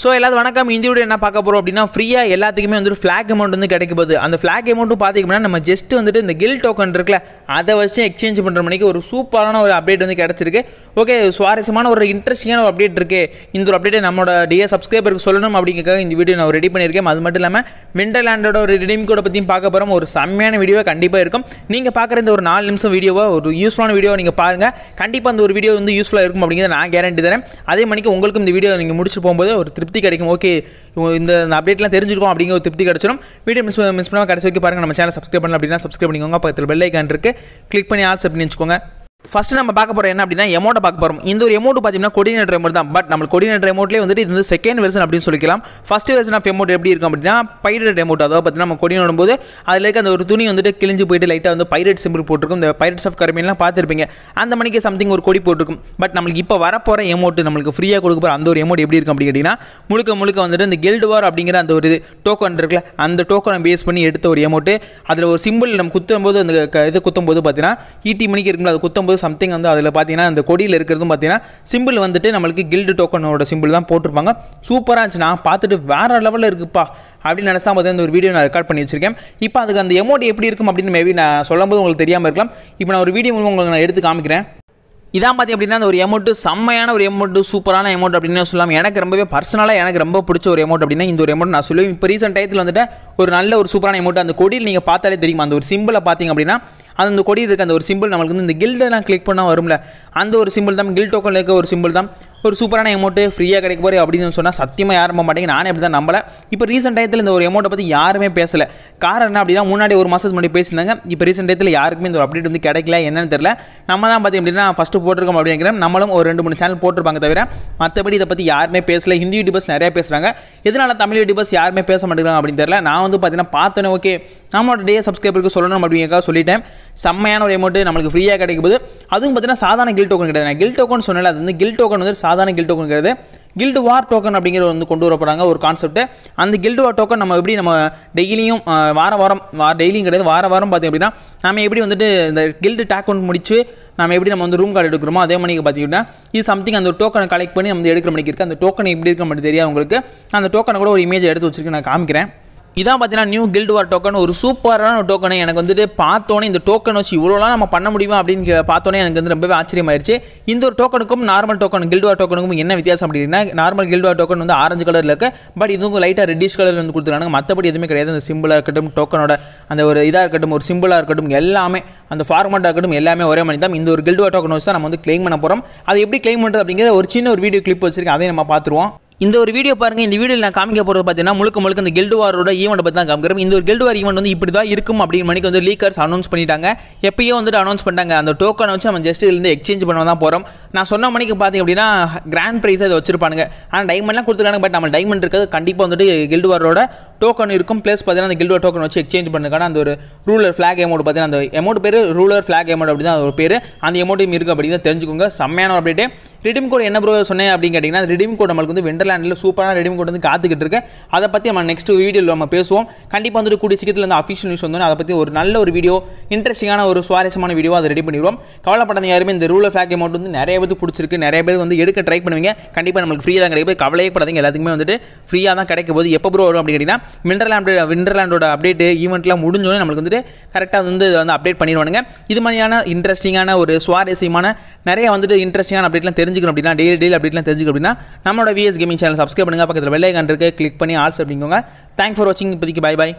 So எல்லாரும் வணக்கம். இந்த வீடியோ என்ன பார்க்க போகிறோம் அப்படின்னா ஃப்ரீயாக எல்லாத்துக்குமே வந்துட்டு ஃப்ளாக் அமௌண்ட் வந்து கிடைக்க அந்த ஃப்ளாக் அமௌண்ட்டும் பார்த்தீங்கன்னா நம்ம ஜஸ்ட் வந்துட்டு இந்த கில் டோக்கன் இருக்குல்ல அதை வச்சு எக்ஸ்சேஞ்ச் பண்ணுற மணிக்கு ஒரு சூப்பரான ஒரு அப்டேட் வந்து கிடச்சிருக்கு. ஓகே சுவாரஸ்யமான ஒரு இன்ட்ரெஸ்டிங்கான ஒரு அப்டேட் இருக்குது இந்த ஒரு அப்டேட்டை நம்மளோட டிஏ சப்ஸ்கிரைபருக்கு சொல்லணும் அப்படிங்கிறக்காக இந்த வீடியோ நான் ரெடி பண்ணியிருக்கேன். அது மட்டும் இல்லாமல் விண்டர்லேண்டோட ஒரு ரிடீம் கோடை பற்றியும் பார்க்க போகிறோம் ஒரு செம்மையான வீடியோ கண்டிப்பாக இருக்கும். நீங்கள் பார்க்குற இந்த ஒரு நாலு நிமிஷம் வீடியோவை ஒரு யூஸ்ஃபுல்லான வீடியோ நீங்கள் பாருங்கள் கண்டிப்பாக அந்த ஒரு வீடியோ வந்து யூஸ்ஃபுல்லாக இருக்கும் அப்படிங்கிறத நான் கேரண்டி தரேன். அதே மணிக்கு உங்களுக்கும் இந்த வீடியோ நீங்கள் முடிச்சு போகும்போது ஒரு திருப்தி கிடைக்கும். ஓகே இந்த அப்டேட்லாம் தெரிஞ்சிருக்கோம் அப்படிங்கிற ஒரு திருப்தி கிடச்சிடும் வீடியோ மிஸ் மிஸ் பண்ணாமல் கடைசி வரைக்கும் பாருங்கள் நம்ம சேனல் சப்ஸ்கிரைப் பண்ணலாம் அப்படின்னா சப்ஸ்கிரைப் பண்ணிக்கோங்க. பக்கத்தில் பெல் ஐக்கான் இருக்குது கிளிக் பண்ணி ஆல்ஸ் அப்படின்னு வச்சுக்கோங்க. ஃபஸ்ட்டு நம்ம பார்க்க போகிறோம் என்ன அப்படின்னா எமௌண்ட்டை பார்க்க போகிறோம் இந்த ஒரு எமௌண்ட் பார்த்தீங்கன்னா கொடினேட் எமௌண்ட் தான். பட் நம்ம கொடினேட் எமௌண்ட்லேயே வந்துட்டு இது வந்து செகண்ட் வெர்ஷன் அப்படின்னு சொல்லிக்கலாம். ஃபஸ்ட் வெர்ஷன் ஆஃப் எமௌண்ட் எப்படி இருக்கும் அப்படின்னா பைரட் எமௌண்ட் அதாவது பார்த்தீங்கன்னா நம்ம கொடினோடும் போது அதில் இருக்க அந்த ஒரு துணி வந்துட்டு கிழிஞ்சு போயிட்டு லைட்டாக வந்து பைரட் சிம்பிள் போட்டிருக்கும். இந்த பைரட்ஸ் ஆஃப் கருமையெல்லாம் பார்த்துருப்பீங்க. அந்த மணிக்கு சம்திங் ஒரு கொடி போட்டிருக்கும். பட் நம்மளுக்கு இப்போ வரப்போகிற எமௌண்ட் நம்மளுக்கு ஃப்ரீயாக கொடுக்க போகிற அந்த ஒரு எமௌண்ட் எப்படி இருக்கும் அப்படின்னு கேட்டிங்கன்னா முழுக்க முழுக்க வந்துட்டு இந்த கில்டு வார் அப்படிங்கிற அந்த ஒரு இது டோக்கன் இருக்குல்ல அந்த டோக்கனை பேஸ் பண்ணி எடுத்த ஒரு எமௌண்ட்டு அதில் ஒரு சிம்பிள் நம்ம குத்தும் போது அந்த இது குத்தும் போது பார்த்தீங்கன்னா ஈட்டி மணிக்கு இருக்கும்ல அது குத்தும் போது சம்திங் வந்து அதில் பார்த்தீங்கன்னா அந்த கொடியில் இருக்கிறதும் பார்த்தீங்கன்னா சிம்பிள் வந்துட்டு நம்மளுக்கு கில்டு டோக்கனோட சிம்பிள் தான் போட்டிருப்பாங்க. சூப்பராக இருந்துச்சு நான் பார்த்துட்டு வேற லெவலில் இருக்குப்பா அப்படின்னு நினச்சா பார்த்தீங்கன்னா இந்த ஒரு வீடியோ நான் ரெக்கார்ட் பண்ணி வச்சிருக்கேன். இப்போ அதுக்கு அந்த எமௌண்ட் எப்படி இருக்கும் அப்படின்னு மேபி நான் சொல்லும்போது உங்களுக்கு தெரியாமல் இருக்கலாம். இப்போ நான் ஒரு வீடியோ மூலம் உங்களுக்கு நான் எடுத்து காமிக்கிறேன். இதான் பார்த்தி அப்படின்னா அந்த ஒரு எமௌண்ட்டு செம்மையான ஒரு எமௌண்ட்டு சூப்பரான எமௌண்ட் அப்படின்னு சொல்லலாம் எனக்கு ரொம்பவே பர்சனலாக எனக்கு ரொம்ப பிடிச்ச ஒரு எமௌண்ட் அப்படின்னா இந்த ஒரு எமௌண்ட் நான் சொல்லுவேன். இப்போ ரீசெண்ட் டயத்தில் வந்துட்டு ஒரு நல்ல ஒரு சூப்பரான எமௌண்ட் அந்த கொடியில் நீங்கள் பார்த்தாலே தெரியுமா? அந்த ஒரு சிம்பிளை பார்த்தீங்க அப்படின்னா அந்த கொடி இருக்க அந்த ஒரு சிம்பிள் நம்மளுக்கு வந்து இந்த கில்டெல்லாம் கிளிக் பண்ணால் வரும்ல. அந்த ஒரு சிம்பிள் தான் கில் டோக்கன் இருக்க ஒரு சிம்பிள் தான். ஒரு சூப்பரான எமௌண்ட்டு ஃப்ரீயாக கிடைக்க போகிற அப்படின்னு சொன்னால் சத்தியமாக யாரும் நம்ப மாட்டேங்க நானே அப்படி தான் நம்பலை. இப்போ ரீசெண்ட் டயத்தில் இந்த ஒரு எமௌண்ட்டை பற்றி யாருமே பேசலை. காரணம் என்ன அப்படின்னா முன்னாடி ஒரு மாதத்துக்கு முன்னாடி பேசியிருந்தாங்க. இப்போ ரீசெண்ட் டயத்தில் யாருக்குமே இந்த ஒரு அப்டேட் வந்து கிடைக்கல. என்னன்னு தெரியல. நம்ம தான் பார்த்தி அப்படின்னா ஃபஸ்ட்டு போட்டிருக்கோம் அப்படிங்கிற நம்மளும் ஒரு ரெண்டு மூணு சேனல் போட்டிருப்பாங்க தவிர மற்றபடி இதை பற்றி யாருமே பேசல. ஹிந்தி யூடியூபர்ஸ் நிறையா பேசுகிறாங்க எதனால் தமிழ் யூடியூபர்ஸ் யாருமே பேச மாட்டேங்கிறாங்க அப்படின்னு தெரியல. நான் வந்து பார்த்தீங்கன்னா பார்த்தோன்னே ஓகே நம்மளோட டே சப்ஸ்கிரைபருக்கு சொல்லணும் அப்படிங்கிறக்காக சொல்லிட்டேன். செம்மையான ஒரு அமௌண்ட் நம்மளுக்கு ஃப்ரீயாக கிடைக்கும் போது அதுவும் பார்த்தீங்கன்னா சாதாரண கில் டோக்கன் கிடையாது. கில் டோக்கன் சொன்னால அது வந்து கில் டோக்கன் வந்து சாதாரண கில் டோக்கன் கிடையாது. கில்டு வார் டோக்கன் அப்படிங்கிற வந்து கொண்டு வரப்படுறாங்க ஒரு கான்செப்ட்டு அந்த கில்டு வார் டோக்கன் நம்ம எப்படி நம்ம டெய்லியும் வார வாரம் வார டெய்லியும் கிடையாது வார வாரம் பார்த்தீங்க அப்படின்னா நம்ம எப்படி வந்துட்டு இந்த கில்டு டேக் முடிச்சு நம்ம எப்படி நம்ம வந்து ரூம் கார்டு எடுக்கிறோமோ அதே மணிக்கு பார்த்தீங்கன்னா இது சம்திங் அந்த டோக்கனை கலெக்ட் பண்ணி நம்ம வந்து எடுக்கிற மணிக்கு இருக்குது அந்த டோக்கன் எப்படி இருக்க மட்டும் தெரியாது உங்களுக்கு. அந்த டோக்கனை கூட ஒரு இமேஜ் எடுத்து வச்சுருக்கு நான் காமிக்கிறேன். இதான் பார்த்தீங்கன்னா நியூ கில்டு வார் டோக்கன் ஒரு சூப்பரான ஒரு டோக்கன் எனக்கு வந்துட்டு பார்த்தோன்னே இந்த டோக்கன் வச்சு இவ்வளோலாம் நம்ம பண்ண முடியுமா அப்படின்னு பார்த்தோன்னே எனக்கு வந்து ரொம்பவே ஆச்சரியமாயிருச்சு. இந்த ஒரு டோக்கனுக்கும் நார்மல் டோக்கன் கில்டு வார் டோக்கனுக்கும் என்ன வித்தியாசம் அப்படின்னா நார்மல் கில்டு வார் டோக்கன் வந்து ஆரஞ்சு கலரில் இருக்கு. பட் இதுவும் லைட்டாக ரெட்டிஷ் கலரில் வந்து கொடுத்துருக்காங்க. மற்றபடி எதுவுமே கிடையாது. அந்த சிம்பிளாக இருக்கட்டும் டோக்கனோட அந்த ஒரு இதாக இருக்கட்டும் ஒரு சிம்பிளாக இருக்கட்டும் எல்லாமே அந்த ஃபார்மெட்டாக இருக்கட்டும் எல்லாமே ஒரே மாதிரி தான். இந்த ஒரு கில்டு வார் டோக்கன் வச்சு தான் நம்ம வந்து க்ளைம் பண்ண போகிறோம் அது எப்படி க்ளைம் பண்ணுறது அப்படிங்கிற ஒரு சின்ன ஒரு வீடியோ கிளிப் வச்சிருக்கேன். அதையும் நம்ம பார்த்துருவோம். இந்த ஒரு வீடியோ பாருங்க இந்த வீடியோவில் நான் காமிக்க போகிறது பார்த்தீங்கன்னா முழுக்க முழுக்க இந்த கில்டு வாரோட ஈவெண்ட் பற்றி தான் காமிக்கிறோம் இந்த ஒரு கில்டு வார் ஈவெண்ட் வந்து இப்படி தான் இருக்கும் அப்படின்னு மணிக்கு வந்து லீக்கர்ஸ் அனௌன்ஸ் பண்ணிட்டாங்க. எப்பயோ வந்துட்டு அனௌன்ஸ் பண்ணிட்டாங்க. அந்த டோக்கனை வச்சு நம்ம ஜஸ்ட் இதுலேருந்து எக்ஸ்சேஞ்ச் பண்ண தான் போகிறோம் நான் சொன்ன மணிக்கு பார்த்தீங்க அப்படின்னா கிராண்ட் ப்ரைஸ் அதை வச்சிருப்பானுங்க. ஆனால் டைமண்ட்லாம் கொடுத்துருக்காங்க பட் நம்ம டைமண்ட் இருக்கிறது கண்டிப்பாக வந்துட்டு கில்டு வாரோட டோக்கன் இருக்கும். ப்ளஸ் பார்த்தீங்கன்னா அந்த கில்டு டோக்கன் வச்சு எக்ஸ்சேஞ்ச் பண்ணுறதுக்கான அந்த ஒரு ரூலர் ஃபிளாக் அமௌண்ட் பார்த்தீங்கன்னா அந்த அமௌண்ட் பேர் ரூலர் ஃபிளாக் அமௌண்ட் அப்படின்னா ஒரு பேர். அந்த அமௌண்ட்டும் இருக்குது அப்படின்னு தெரிஞ்சுக்கோங்க. செம்மையான ஒரு அப்டேட்டு ரிடீம் கோட் என்ன ப்ரோ சொன்னேன் அப்படின்னு கேட்டிங்கன்னா ரிடீம் கோட் நம்மளுக்கு வந்து விண்டர்லேண்டில் சூப்பரான ரிடீம் கோட் வந்து காத்துக்கிட்டு இருக்கு. அதை பற்றி நம்ம நெக்ஸ்ட் வீடியோவில் நம்ம பேசுவோம். கண்டிப்பாக வந்துட்டு கூடிய சீக்கிரத்தில் வந்து அஃபிஷியல் நியூஸ் வந்தோம் அதை பற்றி ஒரு நல்ல ஒரு வீடியோ இன்ட்ரெஸ்டிங்கான ஒரு சுவாரஸ்யமான வீடியோ அதை ரெடி பண்ணிடுவோம். கவலைப்படாத யாருமே இந்த ரூலர் ஃப்ளாக் அமௌண்ட் வந்து நிறைய பேருக்கு பிடிச்சிருக்கு. நிறைய பேர் வந்து எடுக்க ட்ரை பண்ணுவீங்க. கண்டிப்பாக நம்மளுக்கு ஃப்ரீயாக தான் கிடைக்கும். கவலையே படாதீங்க. எல்லாத்துக்குமே வந்துட்டு ஃப்ரீயாக தான் கிடைக்கும் போது எப்போ ப்ரோ வரும் அப்படின்னு கேட்டிங்கன்னா விண்டர்லேண்ட் விண்டர்லேண்டோட அப்டேட் ஈவெண்ட்லாம் முடிஞ்சோடனே நம்மளுக்கு வந்துட்டு கரெக்டாக வந்து இதை வந்து அப்டேட் பண்ணிடுவானுங்க. இது மாதிரியான இன்ட்ரெஸ்டிங்கான ஒரு சுவாரஸ்யமான நிறைய வந்துட்டு இன்ட்ரெஸ்டிங்கான அப்டேட்லாம் தெரிஞ்சுக்கணும் அப்படின்னா டெய்லி டெய்லி அப்டேட்லாம் தெரிஞ்சுக்கணும் அப்படின்னா நம்மளோட விஎஸ் கேமிங் சேனல் சப்ஸ்கிரைப் பண்ணுங்கள் பக்கத்தில் வெள்ளை கண்டிருக்கு கிளிக் பண்ணி ஆல்ஸ் அப்படிங்கோங்க தேங்க்ஸ் ஃபார் வாட்சிங் இப்போதைக்கு பை பாய்